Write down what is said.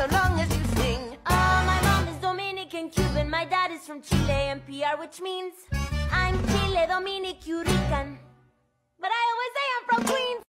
so long as you sing. Oh, my mom is Dominican Cuban, my dad is from Chile and PR, which means I'm